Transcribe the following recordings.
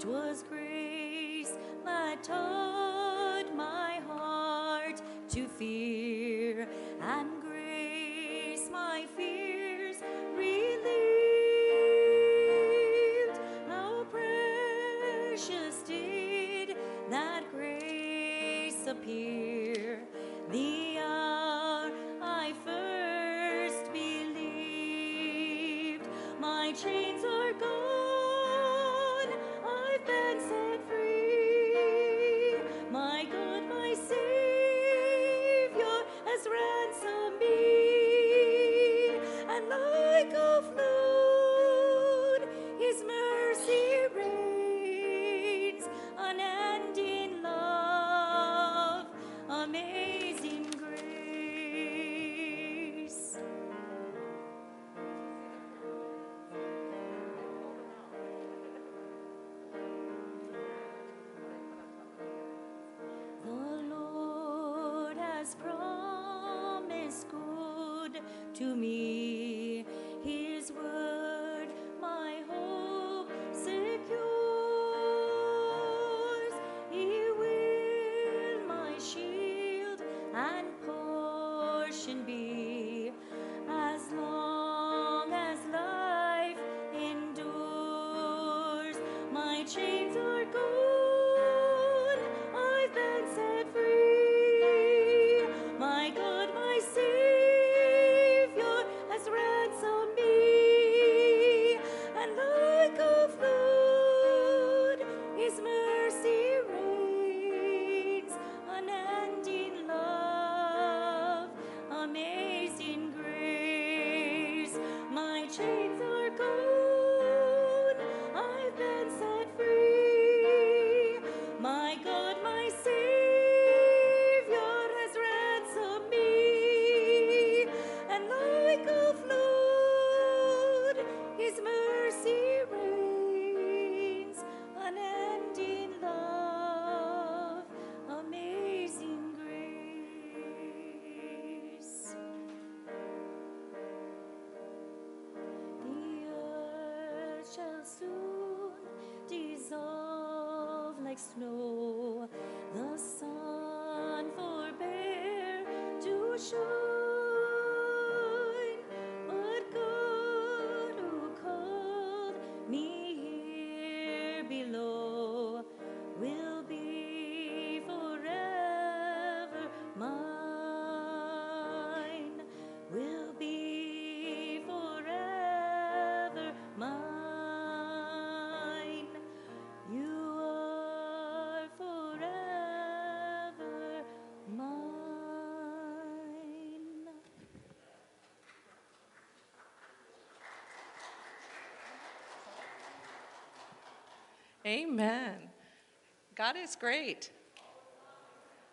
'Twas grace that taught my heart to fear, and grace my fears relieved. How precious did that grace appear the hour I first believed. My chains are gone, soon dissolve like snow. Amen. God is great.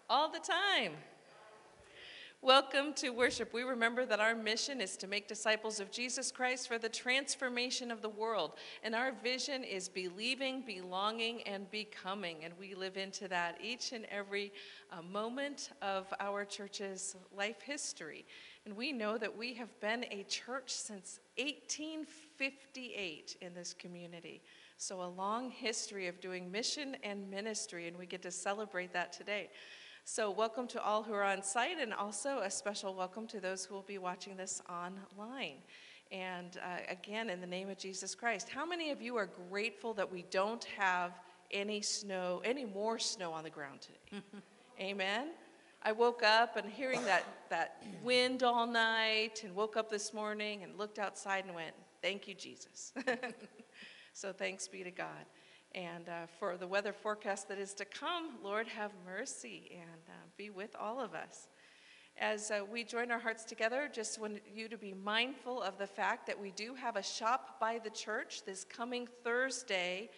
All the time. Welcome to worship. We remember that our mission is to make disciples of Jesus Christ for the transformation of the world. And our vision is believing, belonging, and becoming. And we live into that each and every uh, moment of our church's life history. And we know that we have been a church since 1858 in this community. So, a long history of doing mission and ministry, and we get to celebrate that today. So, welcome to all who are on site, and also a special welcome to those who will be watching this online. And uh, again, in the name of Jesus Christ, how many of you are grateful that we don't have any snow, any more snow on the ground today? Amen. I woke up and hearing that, that wind all night, and woke up this morning and looked outside and went, Thank you, Jesus. so thanks be to God. And uh, for the weather forecast that is to come, Lord, have mercy and uh, be with all of us. As uh, we join our hearts together, just want you to be mindful of the fact that we do have a shop by the church this coming Thursday,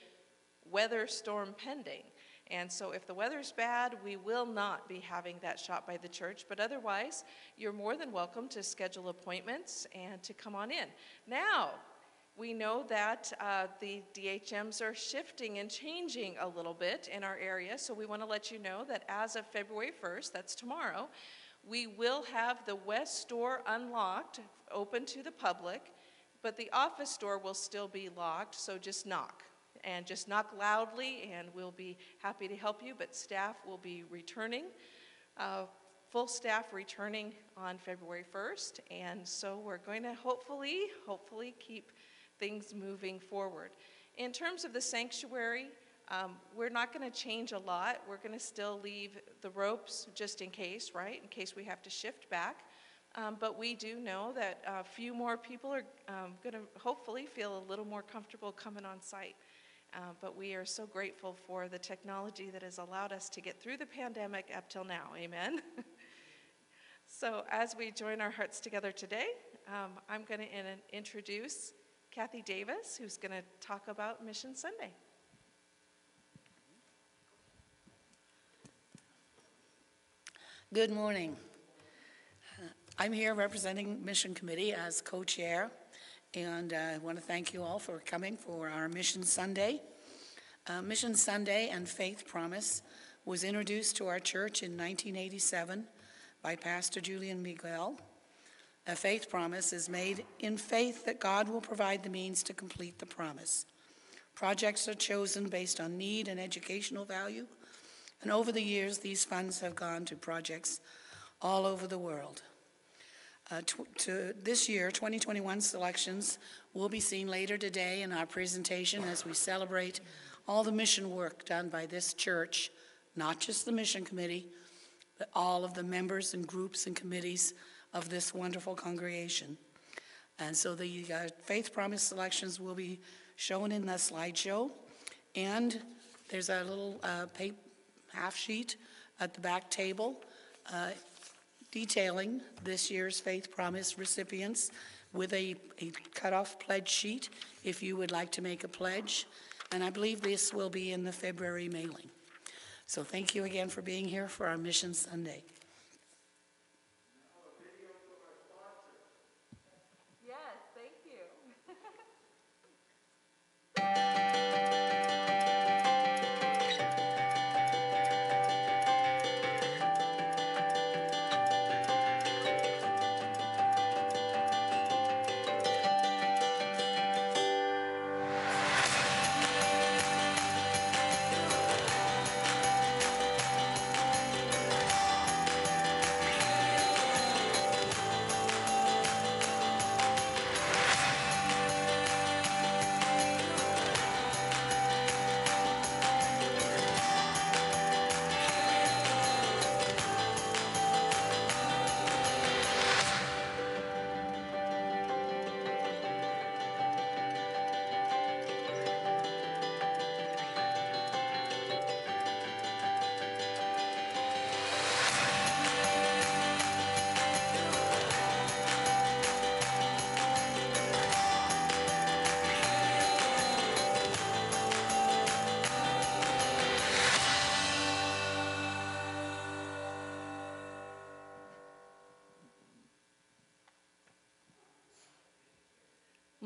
weather storm pending. And so, if the weather's bad, we will not be having that shop by the church. But otherwise, you're more than welcome to schedule appointments and to come on in. Now, we know that uh, the DHMs are shifting and changing a little bit in our area, so we want to let you know that as of February 1st, that's tomorrow, we will have the west door unlocked, open to the public, but the office door will still be locked, so just knock and just knock loudly, and we'll be happy to help you. But staff will be returning, uh, full staff returning on February 1st, and so we're going to hopefully, hopefully keep things moving forward. In terms of the sanctuary, um, we're not going to change a lot. We're going to still leave the ropes just in case, right? In case we have to shift back. Um, but we do know that a few more people are um, going to hopefully feel a little more comfortable coming on site. Uh, but we are so grateful for the technology that has allowed us to get through the pandemic up till now. Amen. so, as we join our hearts together today, um, I'm going to in- introduce Kathy Davis, who's going to talk about Mission Sunday. Good morning. I'm here representing Mission Committee as co-chair, and uh, I want to thank you all for coming for our Mission Sunday. Uh, Mission Sunday and Faith Promise was introduced to our church in 1987 by Pastor Julian Miguel. A faith promise is made in faith that God will provide the means to complete the promise. Projects are chosen based on need and educational value and over the years, these funds have gone to projects all over the world. Uh, to this year, 2021 selections will be seen later today in our presentation as we celebrate all the mission work done by this church, not just the mission committee, but all of the members and groups and committees of this wonderful congregation. And so the uh, faith promise selections will be shown in the slideshow. And there's a little uh, half sheet at the back table uh, detailing this year's Faith Promise recipients with a, a cutoff pledge sheet if you would like to make a pledge. And I believe this will be in the February mailing. So thank you again for being here for our Mission Sunday.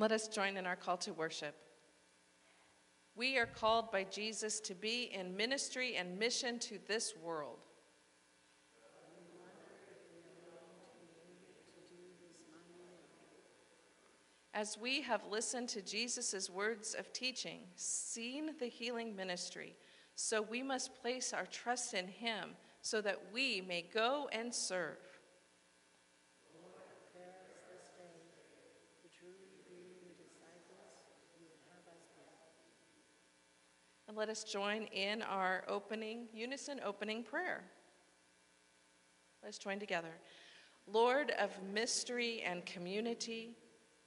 Let us join in our call to worship. We are called by Jesus to be in ministry and mission to this world. As we have listened to Jesus' words of teaching, seen the healing ministry, so we must place our trust in him so that we may go and serve. And let us join in our opening, unison opening prayer. Let's join together. Lord of mystery and community,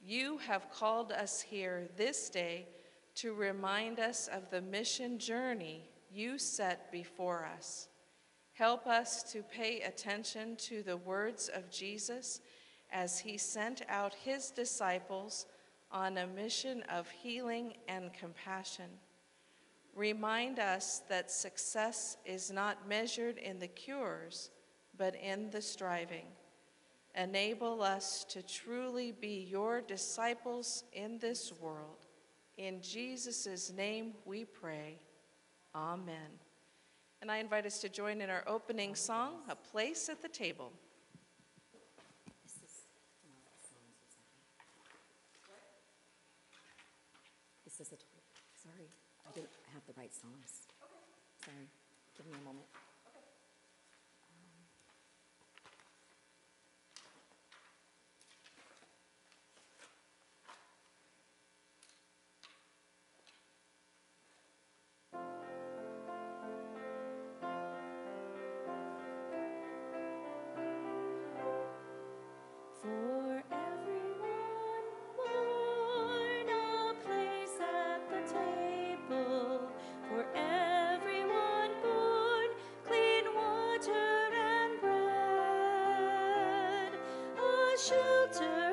you have called us here this day to remind us of the mission journey you set before us. Help us to pay attention to the words of Jesus as he sent out his disciples on a mission of healing and compassion. Remind us that success is not measured in the cures, but in the striving. Enable us to truly be your disciples in this world. In Jesus' name we pray. Amen. And I invite us to join in our opening song, A Place at the Table. This is a, sorry, I right songs. Sorry, give me a moment. Shelter,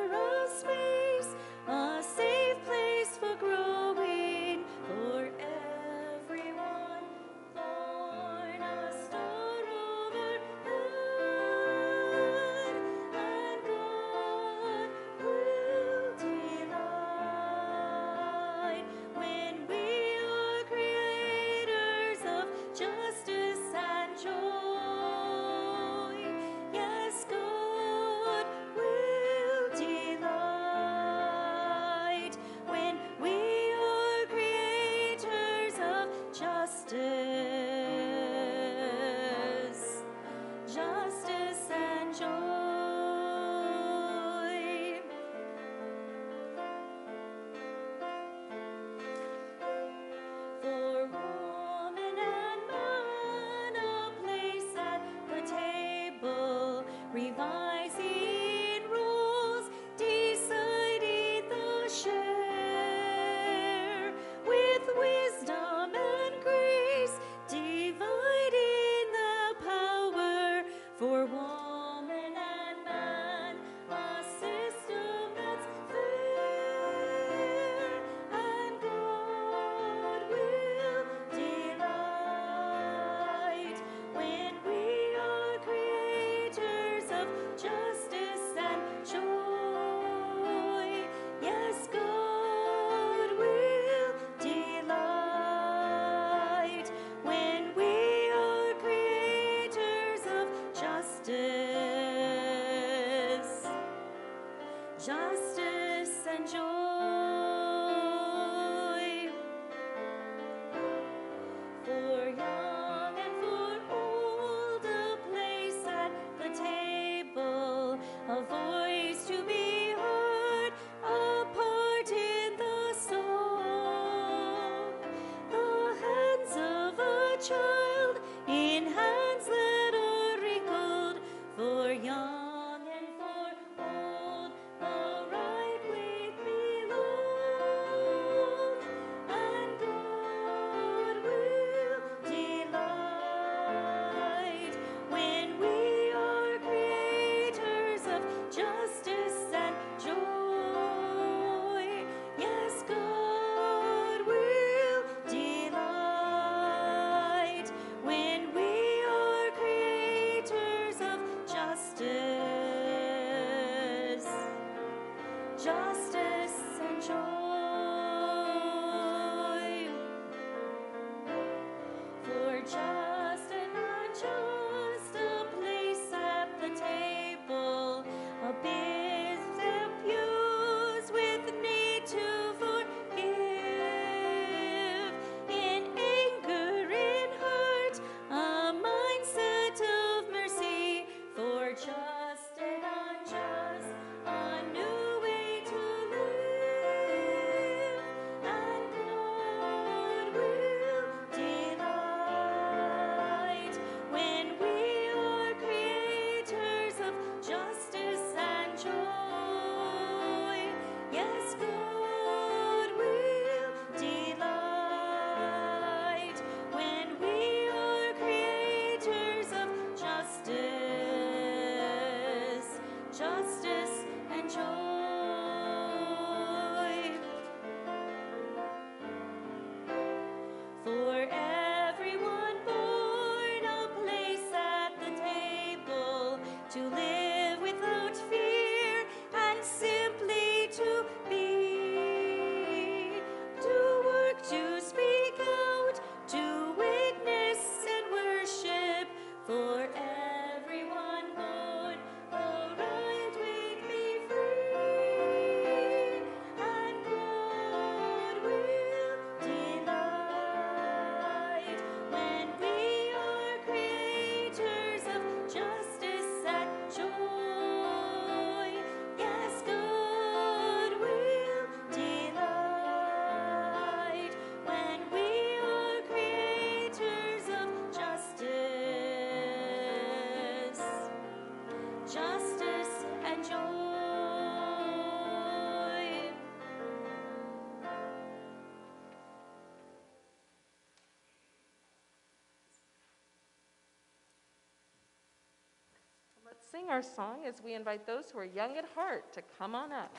sing our song as we invite those who are young at heart to come on up.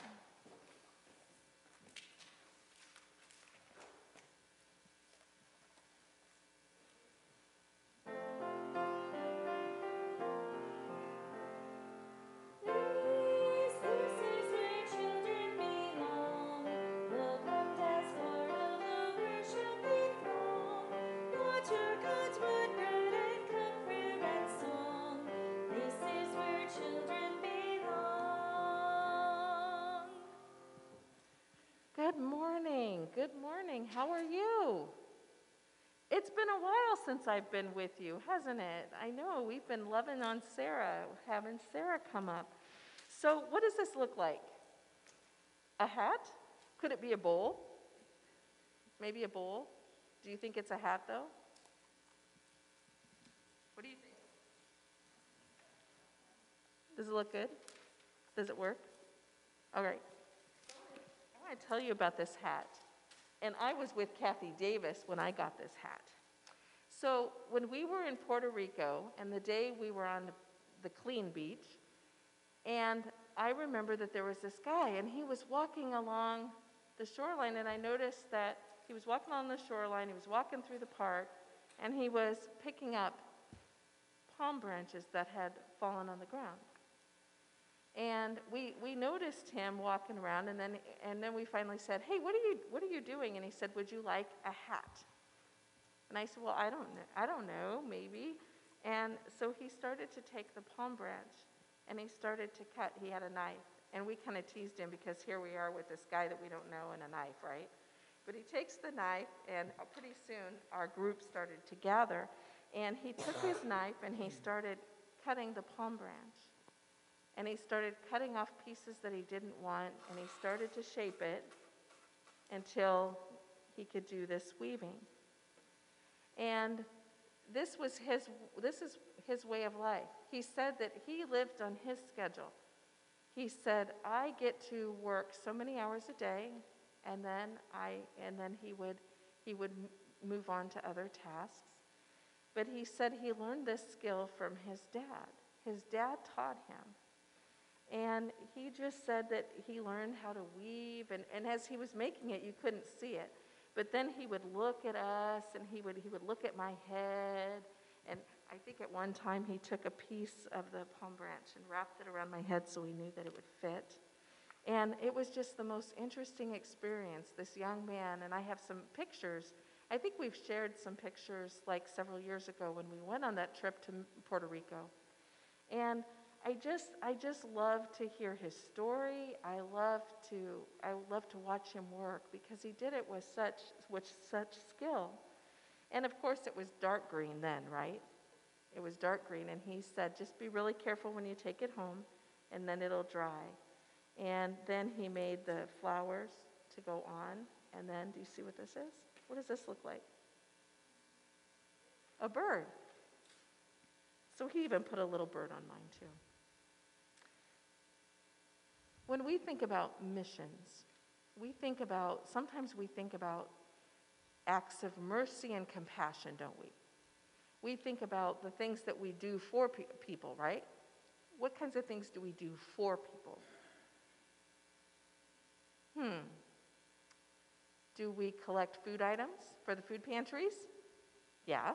I've been with you, hasn't it? I know we've been loving on Sarah, having Sarah come up. So, what does this look like? A hat? Could it be a bowl? Maybe a bowl? Do you think it's a hat, though? What do you think? Does it look good? Does it work? All right. I want to tell you about this hat. And I was with Kathy Davis when I got this hat. So when we were in Puerto Rico, and the day we were on the clean beach, and I remember that there was this guy, and he was walking along the shoreline, and I noticed that he was walking on the shoreline, he was walking through the park, and he was picking up palm branches that had fallen on the ground. And we, we noticed him walking around, and then, and then we finally said, Hey, what are, you, what are you doing? And he said, Would you like a hat? And I said, Well, I don't know, I don't know, maybe. And so he started to take the palm branch and he started to cut. He had a knife. And we kind of teased him because here we are with this guy that we don't know and a knife, right? But he takes the knife, and uh, pretty soon our group started to gather. And he took his knife and he started cutting the palm branch. And he started cutting off pieces that he didn't want, and he started to shape it until he could do this weaving. And this was his this is his way of life. He said that he lived on his schedule. He said, "I get to work so many hours a day, and then I and then he would he would move on to other tasks." But he said he learned this skill from his dad. His dad taught him. And he just said that he learned how to weave, and, and as he was making it, you couldn't see it. But then he would look at us, and he would, he would look at my head. And I think at one time he took a piece of the palm branch and wrapped it around my head so he knew that it would fit. And it was just the most interesting experience, this young man. And I have some pictures. I think we've shared some pictures like several years ago when we went on that trip to Puerto Rico. And I just I just love to hear his story. I love to I love to watch him work because he did it with such with such skill. And of course it was dark green then, right? It was dark green and he said just be really careful when you take it home and then it'll dry. And then he made the flowers to go on and then do you see what this is? What does this look like? A bird. So he even put a little bird on mine too. When we think about missions, we think about, sometimes we think about acts of mercy and compassion, don't we? We think about the things that we do for pe- people, right? What kinds of things do we do for people? Hmm. Do we collect food items for the food pantries? Yeah.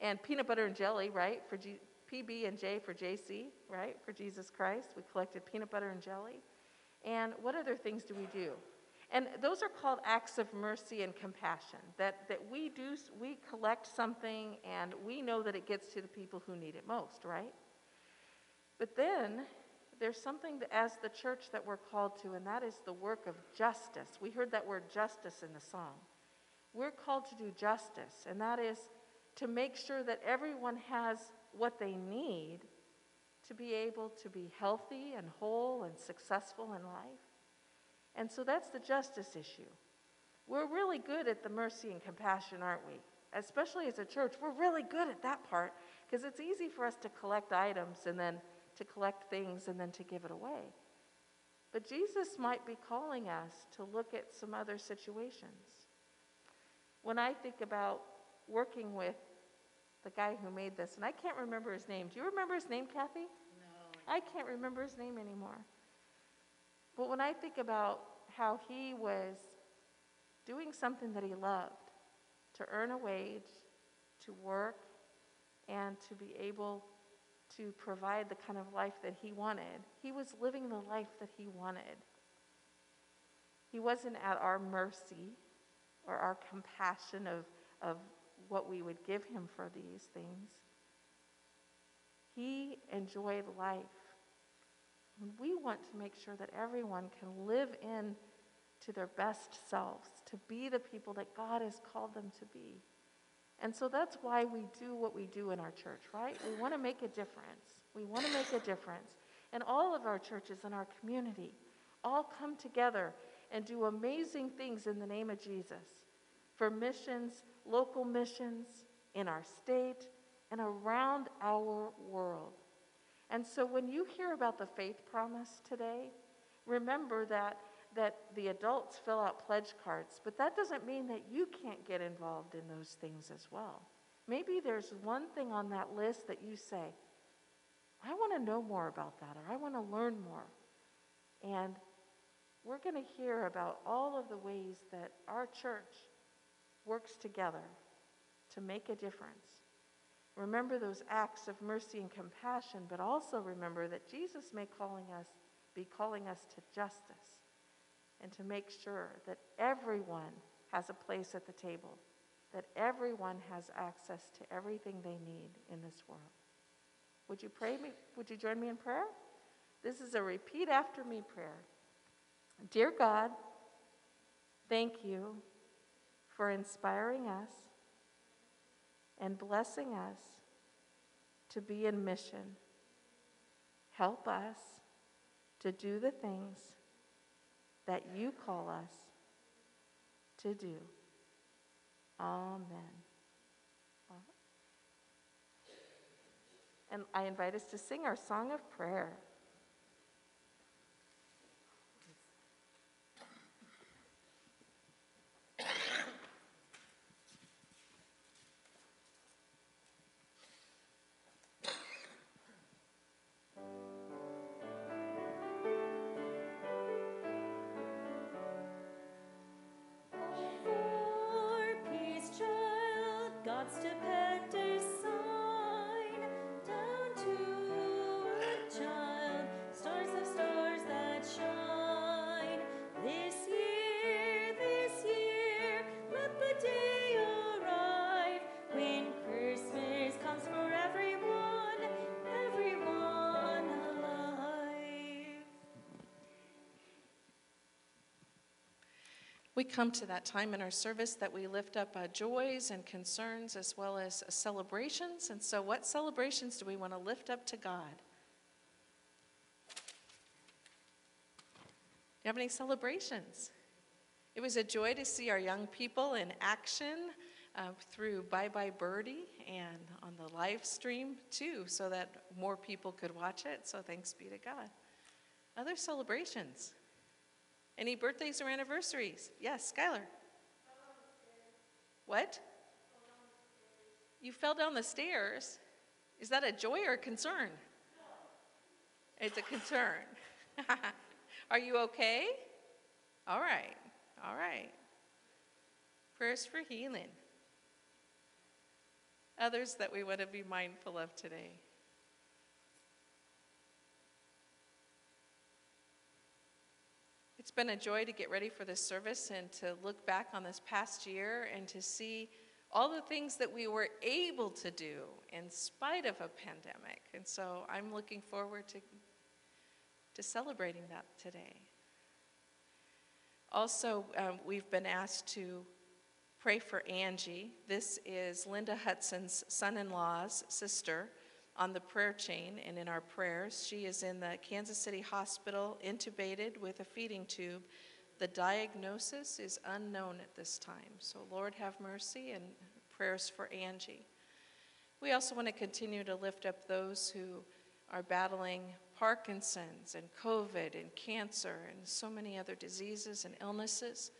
And peanut butter and jelly, right? For G- PB and J for JC, right? For Jesus Christ. We collected peanut butter and jelly. And what other things do we do? And those are called acts of mercy and compassion. That, that we do, we collect something and we know that it gets to the people who need it most, right? But then there's something that, as the church that we're called to, and that is the work of justice. We heard that word justice in the song. We're called to do justice, and that is to make sure that everyone has what they need to be able to be healthy and whole and successful in life. And so that's the justice issue. We're really good at the mercy and compassion, aren't we? Especially as a church, we're really good at that part because it's easy for us to collect items and then to collect things and then to give it away. But Jesus might be calling us to look at some other situations. When I think about working with the guy who made this, and I can't remember his name. Do you remember his name, Kathy? No. I can't remember his name anymore. But when I think about how he was doing something that he loved, to earn a wage, to work, and to be able to provide the kind of life that he wanted, he was living the life that he wanted. He wasn't at our mercy or our compassion of, of what we would give him for these things. He enjoyed life. And we want to make sure that everyone can live in to their best selves, to be the people that God has called them to be. And so that's why we do what we do in our church, right? We want to make a difference. We want to make a difference. And all of our churches in our community all come together and do amazing things in the name of Jesus for missions, local missions, in our state, and around our world. And so when you hear about the faith promise today, remember that, that the adults fill out pledge cards, but that doesn't mean that you can't get involved in those things as well. Maybe there's one thing on that list that you say, I want to know more about that, or I want to learn more. And we're going to hear about all of the ways that our church works together to make a difference. Remember those acts of mercy and compassion, but also remember that Jesus may calling us, be calling us to justice and to make sure that everyone has a place at the table, that everyone has access to everything they need in this world. Would you pray me? Would you join me in prayer? This is a repeat after me prayer. Dear God, thank you for inspiring us and blessing us to be in mission. Help us to do the things that you call us to do. Amen. And I invite us to sing our song of prayer. Come to that time in our service that we lift up uh, joys and concerns as well as uh, celebrations. And so, what celebrations do we want to lift up to God? Do you have any celebrations? It was a joy to see our young people in action uh, through Bye Bye Birdie and on the live stream too, so that more people could watch it. So, thanks be to God. Other celebrations? Any birthdays or anniversaries? Yes, Skylar. What? You fell down the stairs. Is that a joy or a concern? It's a concern. Are you okay? All right. All right. Prayers for healing. Others that we want to be mindful of today. It's been a joy to get ready for this service and to look back on this past year and to see all the things that we were able to do in spite of a pandemic. And so I'm looking forward to, to celebrating that today. Also, um, we've been asked to pray for Angie. This is Linda Hudson's son in law's sister on the prayer chain and in our prayers. She is in the Kansas City Hospital, intubated with a feeding tube. The diagnosis is unknown at this time. So, Lord, have mercy and prayers for Angie. We also want to continue to lift up those who are battling Parkinson's and COVID and cancer and so many other diseases and illnesses.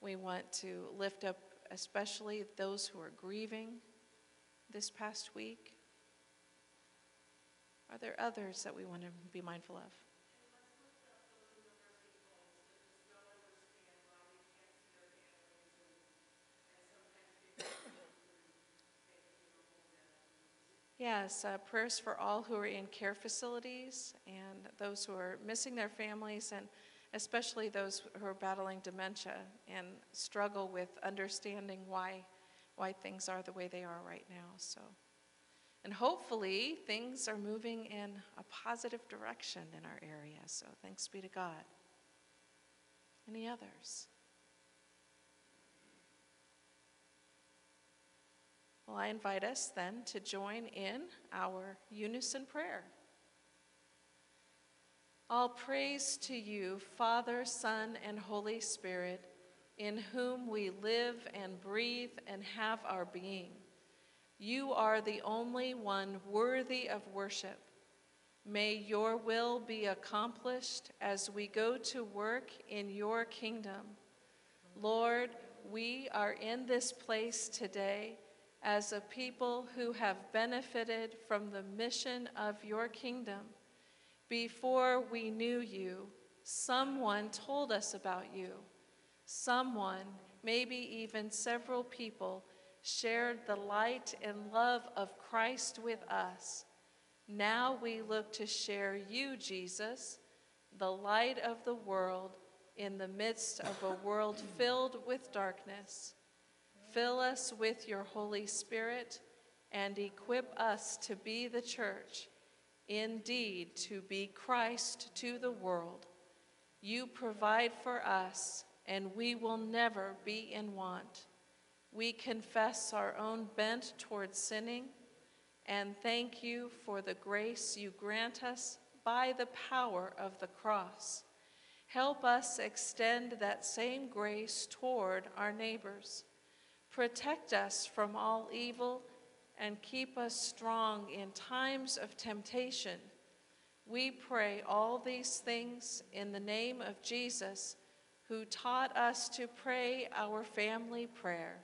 We want to lift up especially those who are grieving this past week. Are there others that we want to be mindful of? Yes, uh, prayers for all who are in care facilities and those who are missing their families, and especially those who are battling dementia and struggle with understanding why, why things are the way they are right now. So, and hopefully things are moving in a positive direction in our area. So, thanks be to God. Any others? Well, I invite us then to join in our unison prayer. All praise to you, Father, Son, and Holy Spirit, in whom we live and breathe and have our being. You are the only one worthy of worship. May your will be accomplished as we go to work in your kingdom. Lord, we are in this place today as a people who have benefited from the mission of your kingdom. Before we knew you, someone told us about you. Someone, maybe even several people, shared the light and love of Christ with us. Now we look to share you, Jesus, the light of the world, in the midst of a world filled with darkness. Fill us with your Holy Spirit and equip us to be the church, indeed, to be Christ to the world. You provide for us, and we will never be in want. We confess our own bent towards sinning and thank you for the grace you grant us by the power of the cross. Help us extend that same grace toward our neighbors. Protect us from all evil and keep us strong in times of temptation. We pray all these things in the name of Jesus, who taught us to pray our family prayer.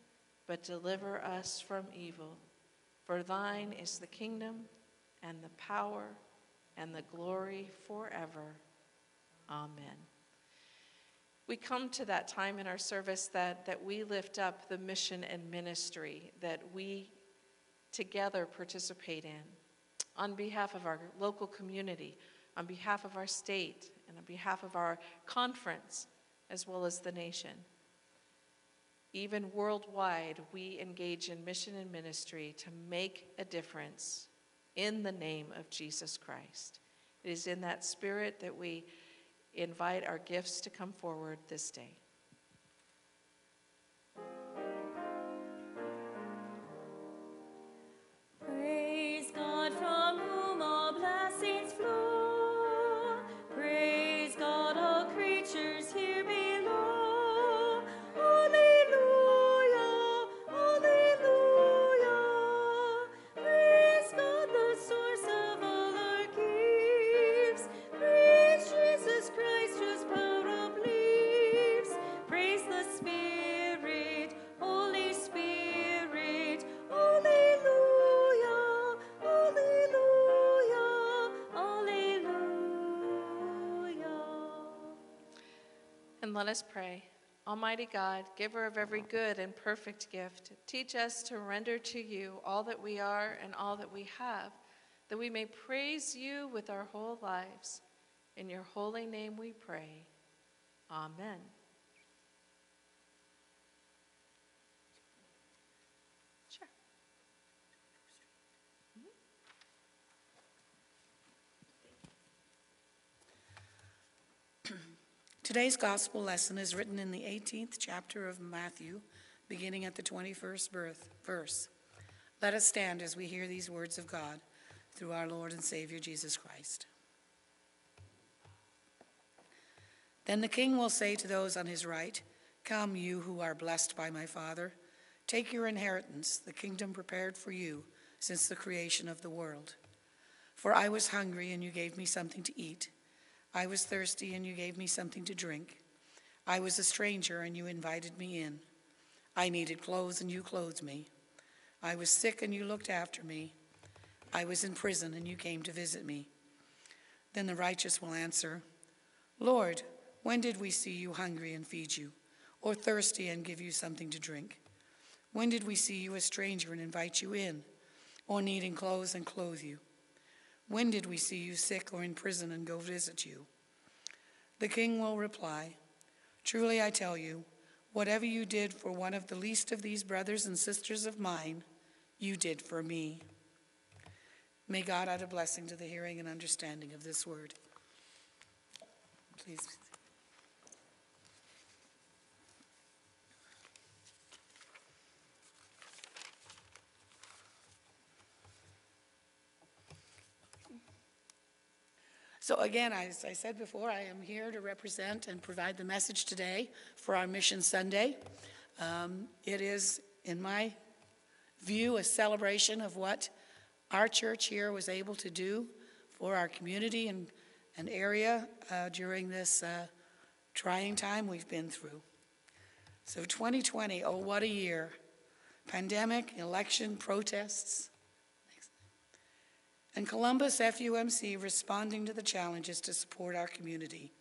but deliver us from evil. For thine is the kingdom, and the power, and the glory forever. Amen we come to that time in our service that, that we lift up the mission and ministry that we together participate in on behalf of our local community, on behalf of our state, and on behalf of our conference, as well as the nation. Even worldwide, we engage in mission and ministry to make a difference in the name of Jesus Christ. It is in that spirit that we invite our gifts to come forward this day. And let us pray. Almighty God, giver of every good and perfect gift, teach us to render to you all that we are and all that we have, that we may praise you with our whole lives. In your holy name we pray. Amen. Today's gospel lesson is written in the 18th chapter of Matthew, beginning at the 21st birth, verse. Let us stand as we hear these words of God. through our Lord and Savior Jesus Christ. Then the king will say to those on his right, Come, you who are blessed by my Father, take your inheritance, the kingdom prepared for you since the creation of the world. For I was hungry, and you gave me something to eat. I was thirsty, and you gave me something to drink. I was a stranger, and you invited me in. I needed clothes, and you clothed me. I was sick, and you looked after me. I was in prison, and you came to visit me. Then the righteous will answer, Lord, when did we see you hungry and feed you, or thirsty and give you something to drink? When did we see you a stranger and invite you in, or needing clothes and clothe you? When did we see you sick or in prison and go visit you? The king will reply, Truly I tell you, whatever you did for one of the least of these brothers and sisters of mine, you did for me. May God add a blessing to the hearing and understanding of this word. Please. So again, as I said before, I am here to represent and provide the message today for our Mission Sunday. Um, It is, in my view, a celebration of what our church here was able to do for our community and, and area uh, during this uh, trying time we've been through. So 2020, oh, what a year. Pandemic, election, protests, and Columbus FUMC responding to the challenges to support our community.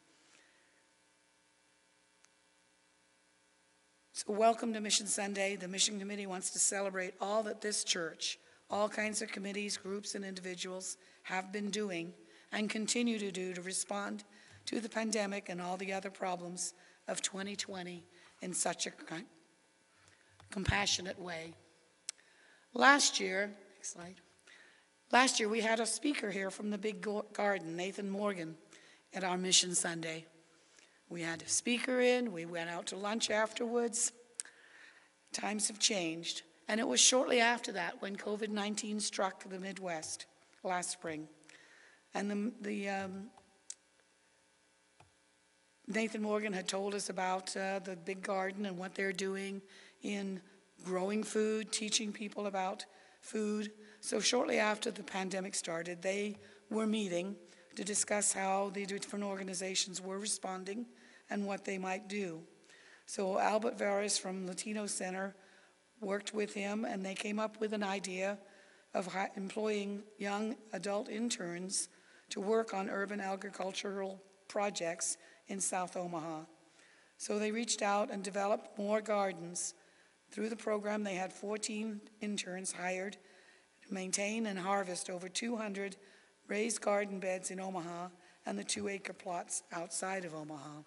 So, welcome to Mission Sunday. The Mission Committee wants to celebrate all that this church, all kinds of committees, groups, and individuals have been doing and continue to do to respond to the pandemic and all the other problems of 2020 in such a compassionate way. Last year, next slide. Last year, we had a speaker here from the Big Garden, Nathan Morgan, at our Mission Sunday. We had a speaker in, we went out to lunch afterwards. Times have changed. And it was shortly after that when COVID 19 struck the Midwest last spring. And the, the um, Nathan Morgan had told us about uh, the Big Garden and what they're doing in growing food, teaching people about food. So, shortly after the pandemic started, they were meeting to discuss how the different organizations were responding and what they might do. So, Albert Vargas from Latino Center worked with him, and they came up with an idea of employing young adult interns to work on urban agricultural projects in South Omaha. So, they reached out and developed more gardens. Through the program, they had 14 interns hired to maintain and harvest over 200 raised garden beds in Omaha and the two acre plots outside of Omaha.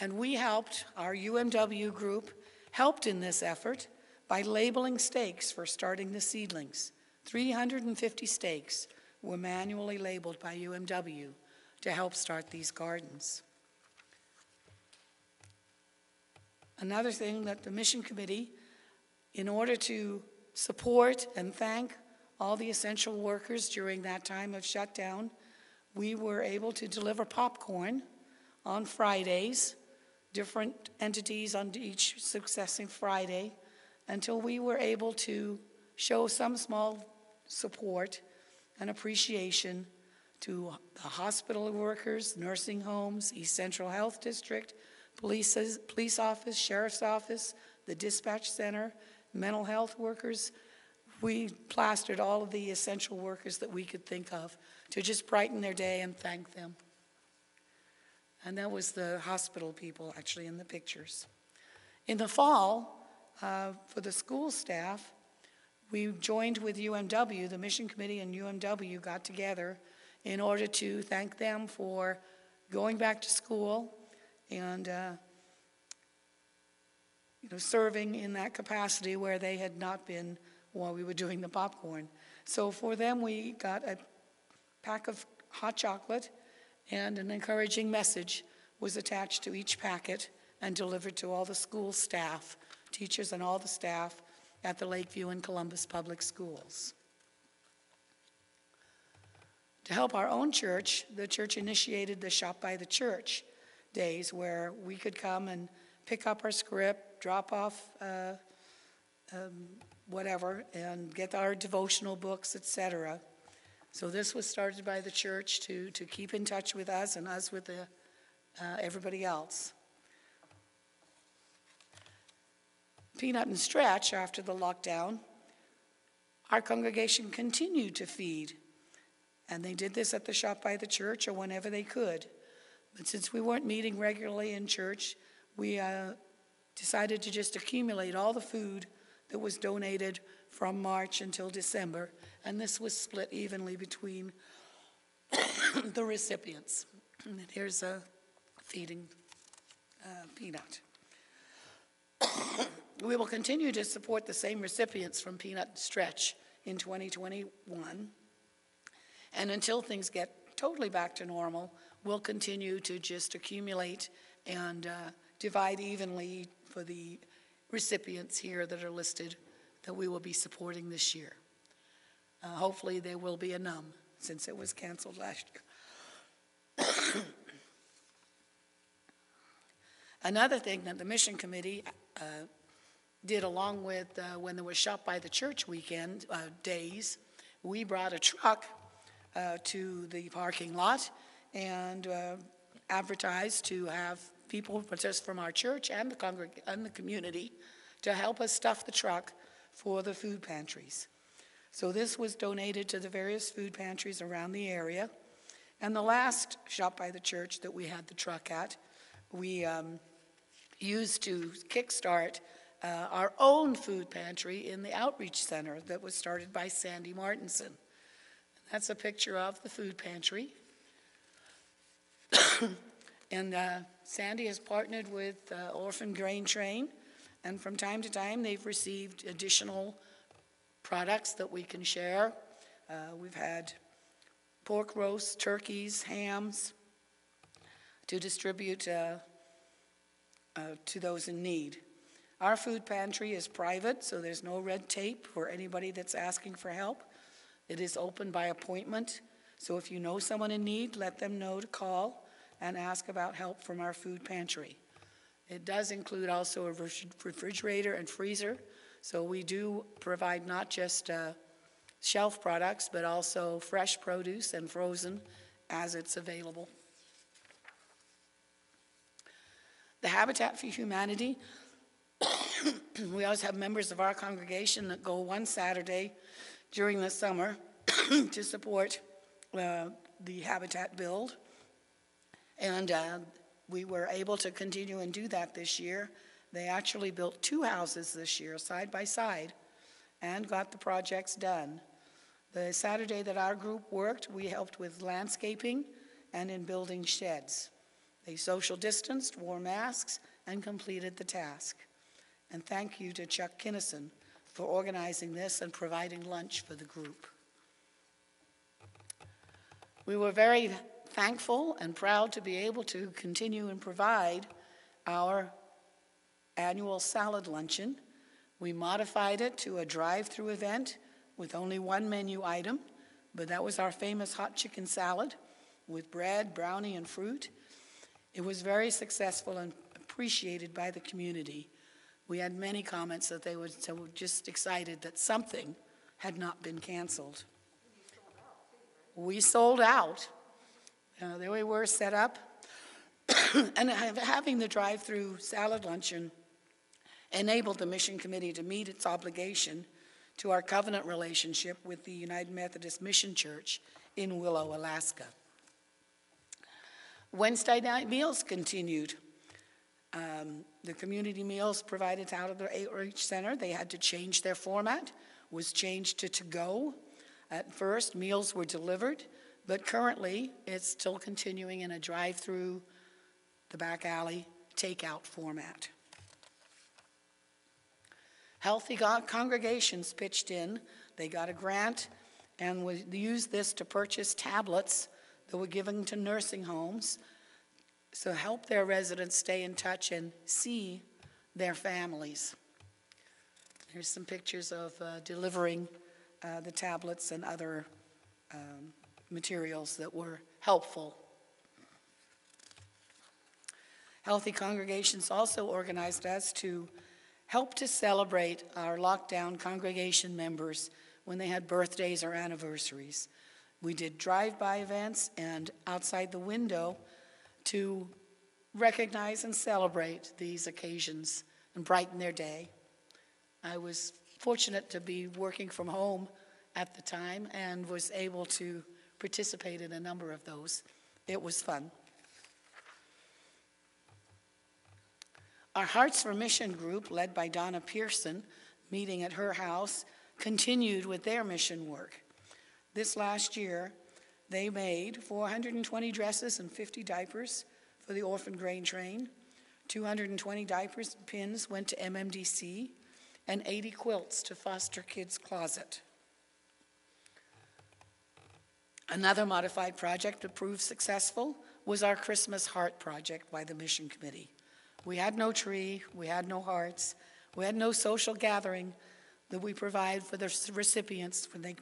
And we helped, our UMW group helped in this effort by labeling stakes for starting the seedlings. 350 stakes were manually labeled by UMW to help start these gardens. Another thing that the Mission Committee, in order to support and thank all the essential workers during that time of shutdown, we were able to deliver popcorn on Fridays, different entities on each successive Friday, until we were able to show some small support and appreciation to the hospital workers, nursing homes, East Central Health District, police, police office, sheriff's office, the dispatch center, mental health workers. We plastered all of the essential workers that we could think of to just brighten their day and thank them. And that was the hospital people actually in the pictures. In the fall, uh, for the school staff, we joined with UMW, the Mission Committee and UMW got together in order to thank them for going back to school and uh, you know serving in that capacity where they had not been while we were doing the popcorn. So for them, we got a pack of hot chocolate and an encouraging message was attached to each packet and delivered to all the school staff, teachers and all the staff at the Lakeview and Columbus Public Schools. To help our own church, the church initiated the Shop by the Church days where we could come and pick up our script, drop off uh, um, whatever, and get our devotional books, etc. So this was started by the church to, to keep in touch with us and us with the, uh, everybody else. Peanut and Stretch, after the lockdown, our congregation continued to feed. And they did this at the shop by the church or whenever they could. But since we weren't meeting regularly in church, we uh, decided to just accumulate all the food that was donated from March until December, and this was split evenly between the recipients. And here's a feeding uh, peanut. we will continue to support the same recipients from Peanut Stretch in 2021. And until things get totally back to normal, we'll continue to just accumulate and uh, divide evenly for the recipients here that are listed that we will be supporting this year. Uh, hopefully, there will be a num since it was canceled last year. Another thing that the mission committee uh, did along with uh, when there was shop by the church weekend uh, days, we brought a truck uh, to the parking lot and uh, advertised to have people just from our church and the congreg- and the community to help us stuff the truck for the food pantries. So this was donated to the various food pantries around the area. And the last shop by the church that we had the truck at, we um, used to kickstart uh, our own food pantry in the outreach center that was started by Sandy Martinson. That's a picture of the food pantry. and uh, Sandy has partnered with uh, Orphan Grain Train, and from time to time they've received additional products that we can share. Uh, we've had pork roasts, turkeys, hams to distribute uh, uh, to those in need. Our food pantry is private, so there's no red tape for anybody that's asking for help. It is open by appointment, so if you know someone in need, let them know to call and ask about help from our food pantry. It does include also a refrigerator and freezer, so we do provide not just uh, shelf products, but also fresh produce and frozen as it's available. The Habitat for Humanity, we always have members of our congregation that go one Saturday during the summer to support uh, the habitat build. And uh, we were able to continue and do that this year. They actually built two houses this year, side by side, and got the projects done. The Saturday that our group worked, we helped with landscaping and in building sheds. They social distanced, wore masks, and completed the task. And thank you to Chuck Kinnison for organizing this and providing lunch for the group. We were very thankful and proud to be able to continue and provide our annual salad luncheon. We modified it to a drive through event with only one menu item, but that was our famous hot chicken salad with bread, brownie, and fruit. It was very successful and appreciated by the community. We had many comments that they were so just excited that something had not been canceled. We sold out. Uh, there we were set up. and having the drive through salad luncheon enabled the mission committee to meet its obligation to our covenant relationship with the United Methodist Mission Church in Willow, Alaska. Wednesday night meals continued. Um, the community meals provided out of the outreach center, they had to change their format, was changed to to go. At first, meals were delivered, but currently it's still continuing in a drive through the back alley takeout format. Healthy congregations pitched in. They got a grant and we used this to purchase tablets that were given to nursing homes to help their residents stay in touch and see their families. Here's some pictures of uh, delivering uh, the tablets and other um, materials that were helpful. Healthy Congregations also organized us to help to celebrate our lockdown congregation members when they had birthdays or anniversaries. We did drive-by events and outside the window to recognize and celebrate these occasions and brighten their day. I was fortunate to be working from home at the time and was able to participate in a number of those. It was fun. Our Hearts for Mission group, led by Donna Pearson, meeting at her house, continued with their mission work. This last year, they made 420 dresses and 50 diapers for the orphan grain train. 220 diapers and pins went to MMDC, and 80 quilts to Foster Kids Closet. Another modified project that proved successful was our Christmas Heart Project by the Mission Committee. We had no tree, we had no hearts, we had no social gathering that we provide for the recipients when they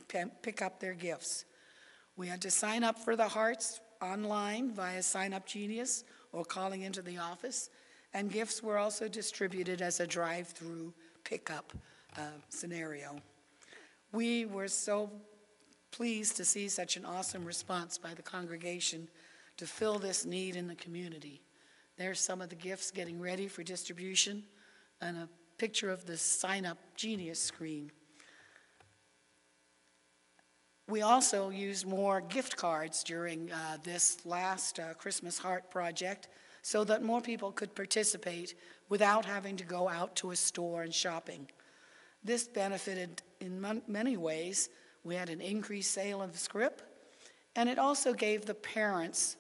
pick up their gifts. We had to sign up for the hearts online via Sign Up Genius or calling into the office, and gifts were also distributed as a drive through pickup uh, scenario. We were so pleased to see such an awesome response by the congregation to fill this need in the community. There's some of the gifts getting ready for distribution and a picture of the sign up genius screen. We also used more gift cards during uh, this last uh, Christmas Heart project so that more people could participate without having to go out to a store and shopping. This benefited in many ways. We had an increased sale of script, and it also gave the parents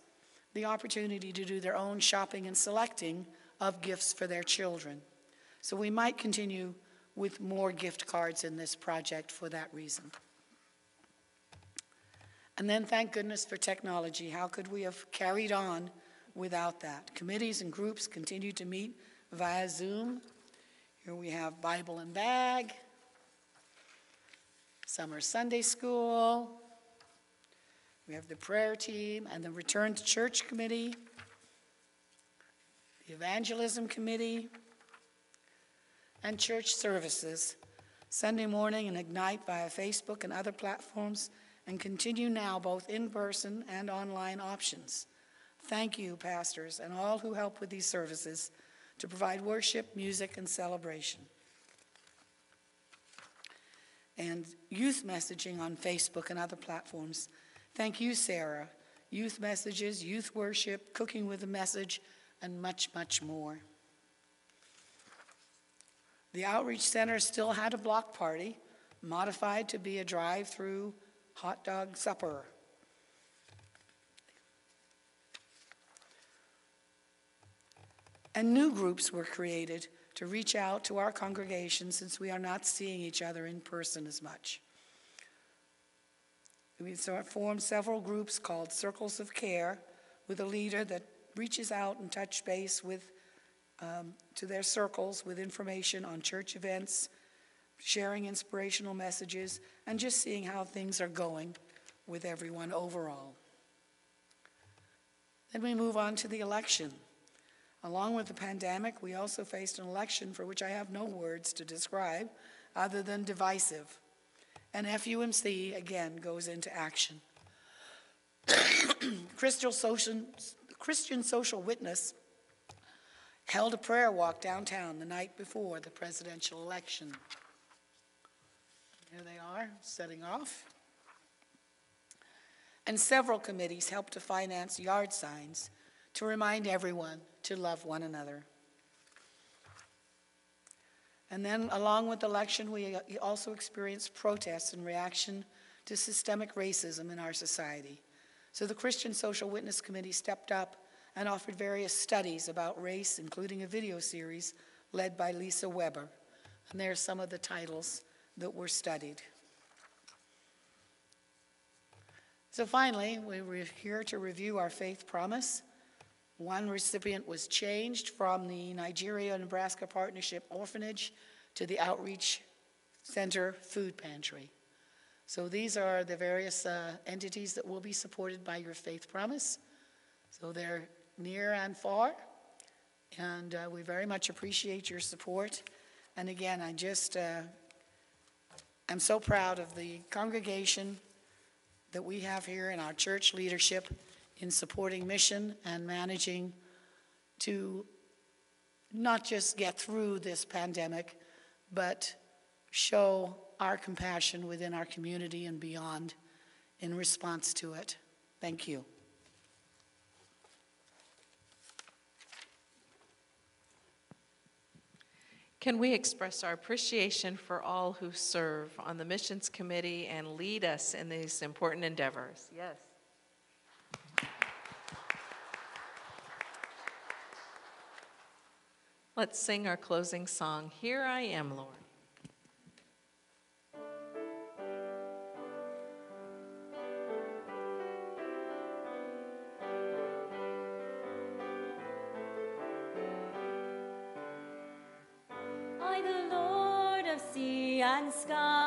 the opportunity to do their own shopping and selecting of gifts for their children. So we might continue with more gift cards in this project for that reason. And then thank goodness for technology. How could we have carried on without that? Committees and groups continue to meet via Zoom. Here we have Bible and Bag, Summer Sunday School, we have the prayer team and the Return to Church Committee, the Evangelism Committee, and church services, Sunday morning and Ignite via Facebook and other platforms, and continue now both in person and online options. Thank you, pastors, and all who help with these services to provide worship, music, and celebration. And youth messaging on Facebook and other platforms. Thank you, Sarah. Youth messages, youth worship, cooking with a message, and much, much more. The Outreach Center still had a block party, modified to be a drive through hot dog supper. And new groups were created to reach out to our congregation since we are not seeing each other in person as much. We formed several groups called Circles of Care with a leader that reaches out and touch base with um, to their circles with information on church events, sharing inspirational messages, and just seeing how things are going with everyone overall. Then we move on to the election. Along with the pandemic, we also faced an election for which I have no words to describe other than divisive. And FUMC again goes into action. Christian social, Christian Social Witness held a prayer walk downtown the night before the presidential election. Here they are, setting off. And several committees helped to finance yard signs to remind everyone to love one another. And then, along with election, we uh, also experienced protests in reaction to systemic racism in our society. So the Christian Social Witness Committee stepped up and offered various studies about race, including a video series led by Lisa Weber. And there are some of the titles that were studied. So finally, we were here to review our faith promise. One recipient was changed from the Nigeria Nebraska Partnership Orphanage to the Outreach Center Food Pantry. So these are the various uh, entities that will be supported by your faith promise. So they're near and far, and uh, we very much appreciate your support. And again, I just, uh, I'm so proud of the congregation that we have here in our church leadership in supporting mission and managing to not just get through this pandemic, but show our compassion within our community and beyond in response to it. Thank you. Can we express our appreciation for all who serve on the missions committee and lead us in these important endeavors? Yes. Let's sing our closing song, Here I Am, Lord. I, the Lord of sea and sky,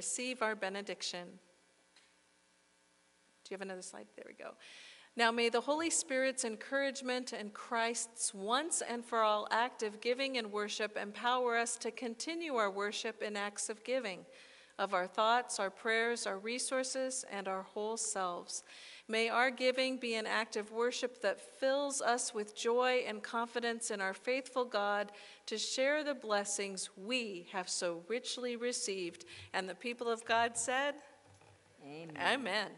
receive our benediction. Do you have another slide? There we go. Now may the Holy Spirit's encouragement and Christ's once and for all act of giving and worship empower us to continue our worship in acts of giving of our thoughts, our prayers, our resources, and our whole selves. May our giving be an act of worship that fills us with joy and confidence in our faithful God to share the blessings we have so richly received. And the people of God said, Amen. Amen.